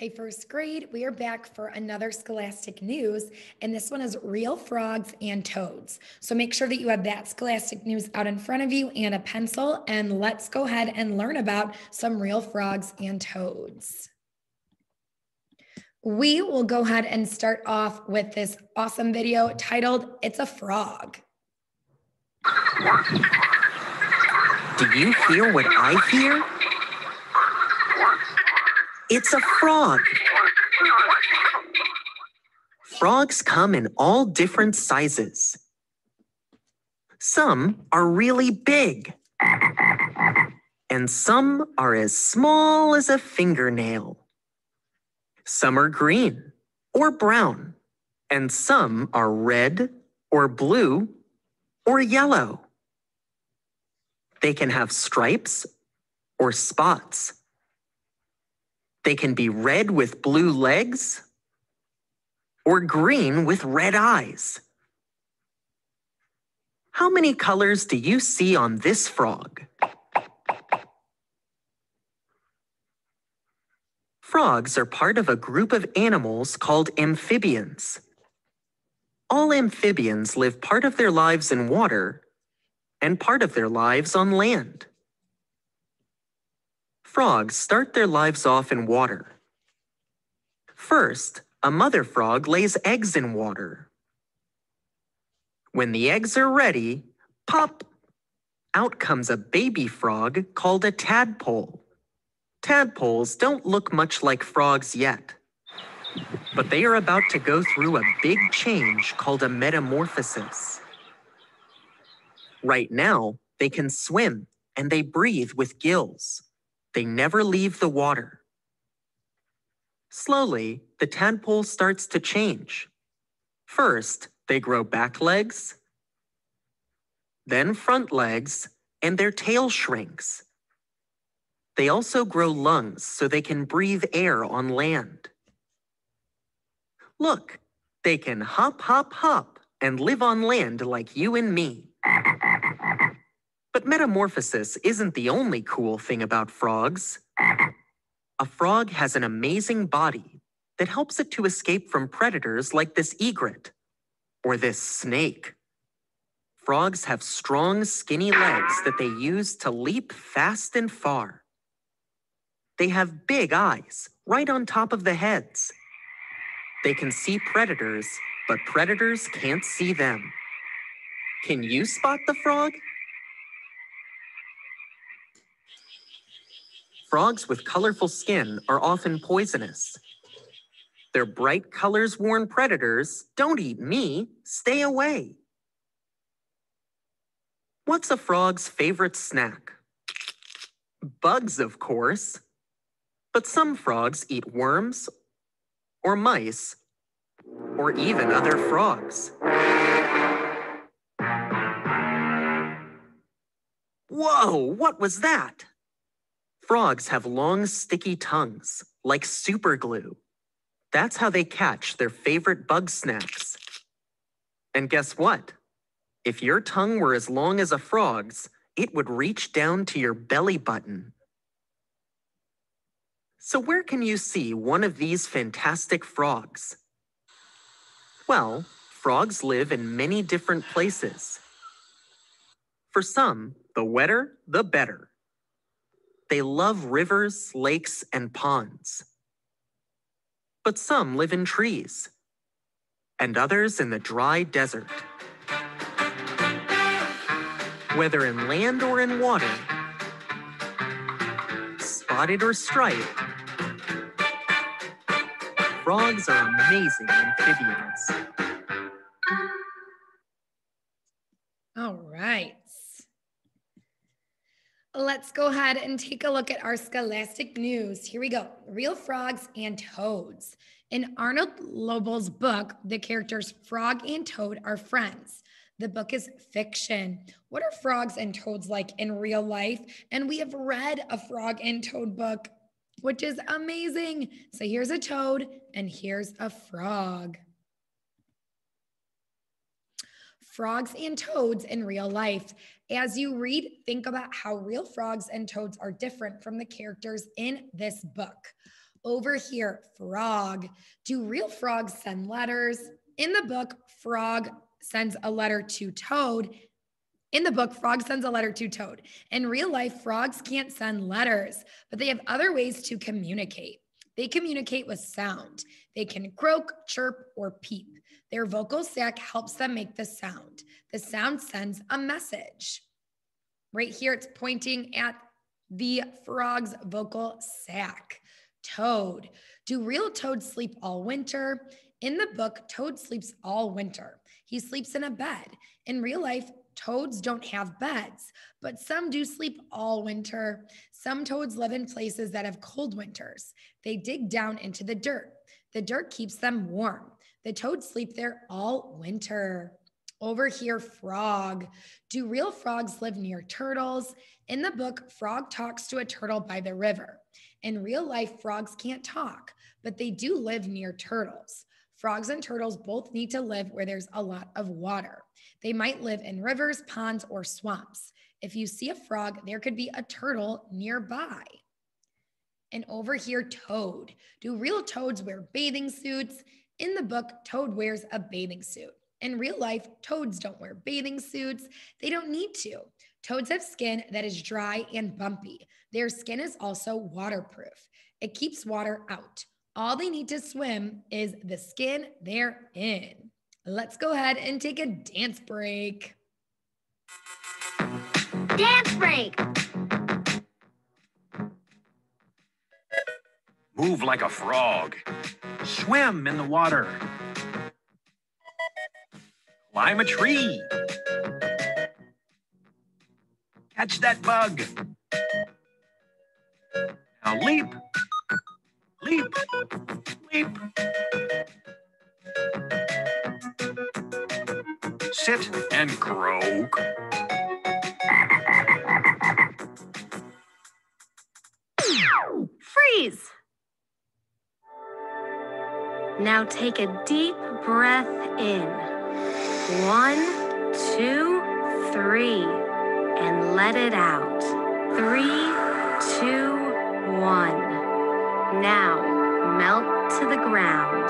Hi, first grade. We are back for another Scholastic News, and this one is Real Frogs and Toads. So make sure that you have that Scholastic News out in front of you and a pencil, and let's go ahead and learn about some real frogs and toads. We will go ahead and start off with this awesome video titled It's a Frog. Do you hear what I hear? It's a frog. Frogs come in all different sizes. Some are really big. And some are as small as a fingernail. Some are green or brown. And some are red or blue or yellow. They can have stripes or spots. They can be red with blue legs or green with red eyes. How many colors do you see on this frog? Frogs are part of a group of animals called amphibians. All amphibians live part of their lives in water and part of their lives on land. Frogs start their lives off in water. First, a mother frog lays eggs in water. When the eggs are ready, pop! Out comes a baby frog called a tadpole. Tadpoles don't look much like frogs yet, but they are about to go through a big change called a metamorphosis. Right now, they can swim and they breathe with gills. They never leave the water. Slowly, the tadpole starts to change. First, they grow back legs, then front legs, and their tail shrinks. They also grow lungs so they can breathe air on land. Look, they can hop, hop, hop and live on land like you and me. But metamorphosis isn't the only cool thing about frogs. A frog has an amazing body that helps it to escape from predators like this egret or this snake. Frogs have strong, skinny legs that they use to leap fast and far. They have big eyes right on top of the heads. They can see predators, but predators can't see them. Can you spot the frog? Frogs with colorful skin are often poisonous. Their bright colors warn predators, don't eat me, stay away. What's a frog's favorite snack? Bugs, of course. But some frogs eat worms, or mice, or even other frogs. Whoa, what was that? Frogs have long, sticky tongues, like super glue. That's how they catch their favorite bug snacks. And guess what? If your tongue were as long as a frog's, it would reach down to your belly button. So where can you see one of these fantastic frogs? Well, frogs live in many different places. For some, the wetter, the better. They love rivers, lakes, and ponds. But some live in trees, and others in the dry desert. Whether in land or in water, spotted or striped, frogs are amazing amphibians. All right. Let's go ahead and take a look at our scholastic news. Here we go. Real frogs and toads. In Arnold Lobel's book, the characters Frog and Toad are friends. The book is fiction. What are frogs and toads like in real life? And we have read a frog and toad book, which is amazing. So here's a toad and here's a frog frogs and toads in real life. As you read, think about how real frogs and toads are different from the characters in this book. Over here, frog. Do real frogs send letters? In the book, frog sends a letter to toad. In the book, Frog sends a letter to Toad. In real life, frogs can't send letters, but they have other ways to communicate. They communicate with sound. They can croak, chirp, or peep. Their vocal sac helps them make the sound. The sound sends a message. Right here, it's pointing at the frog's vocal sac. Toad. Do real toads sleep all winter? In the book, Toad sleeps all winter. He sleeps in a bed. In real life, toads don't have beds, but some do sleep all winter. Some toads live in places that have cold winters. They dig down into the dirt. The dirt keeps them warm. The toads sleep there all winter. Over here, frog. Do real frogs live near turtles? In the book, Frog talks to a turtle by the river. In real life, frogs can't talk, but they do live near turtles. Frogs and turtles both need to live where there's a lot of water. They might live in rivers, ponds, or swamps. If you see a frog, there could be a turtle nearby. And over here, toad. Do real toads wear bathing suits? In the book, Toad wears a bathing suit. In real life, toads don't wear bathing suits. They don't need to. Toads have skin that is dry and bumpy. Their skin is also waterproof. It keeps water out. All they need to swim is the skin they're in. Let's go ahead and take a dance break. Dance break. Move like a frog. Swim in the water. Climb a tree. Catch that bug. Now leap. Leap. Sit and croak. Freeze. Now take a deep breath in. One, two, three, and let it out. Three, two, one. Now melt to the ground.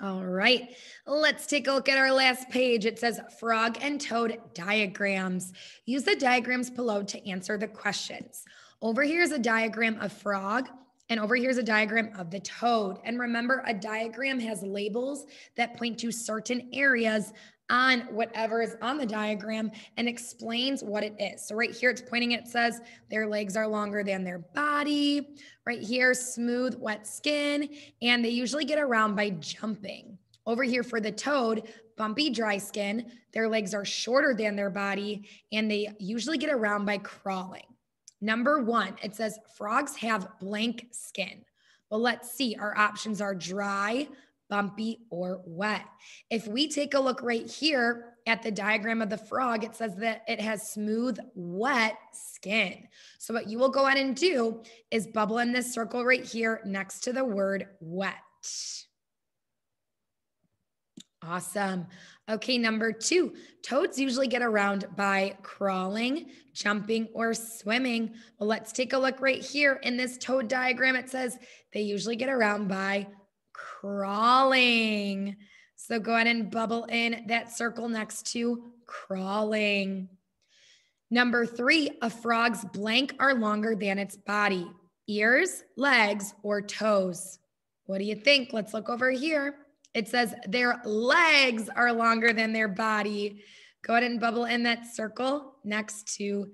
All right, let's take a look at our last page. It says frog and toad diagrams. Use the diagrams below to answer the questions. Over here is a diagram of frog, and over here is a diagram of the toad. And remember, a diagram has labels that point to certain areas on whatever is on the diagram and explains what it is. So right here, it's pointing, it says their legs are longer than their body. Right here, smooth, wet skin, and they usually get around by jumping. Over here for the toad, bumpy, dry skin, their legs are shorter than their body, and they usually get around by crawling. Number one, it says frogs have blank skin. Well, let's see. Our options are dry, bumpy, or wet. If we take a look right here at the diagram of the frog, it says that it has smooth, wet skin. So what you will go ahead and do is bubble in this circle right here next to the word wet. Awesome. Okay, number two, toads usually get around by crawling, jumping, or swimming. Well, let's take a look right here in this toad diagram. It says they usually get around by crawling. So go ahead and bubble in that circle next to crawling. Number three, a frog's blank are longer than its body, ears, legs, or toes. What do you think? Let's look over here. It says their legs are longer than their body. Go ahead and bubble in that circle next to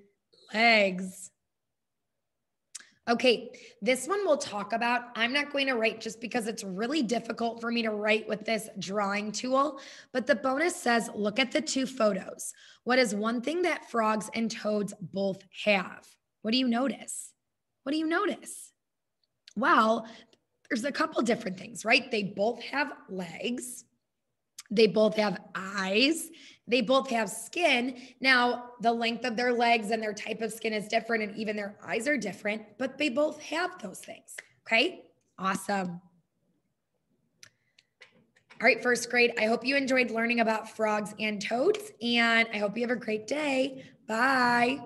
legs. Okay, this one we'll talk about. I'm not going to write just because it's really difficult for me to write with this drawing tool, but the bonus says look at the two photos. What is one thing that frogs and toads both have? What do you notice? What do you notice? Well, there's a couple different things, right? They both have legs, they both have eyes, they both have skin. Now, the length of their legs and their type of skin is different, and even their eyes are different, but they both have those things. Okay, awesome. All right, first grade, I hope you enjoyed learning about frogs and toads, and I hope you have a great day. Bye.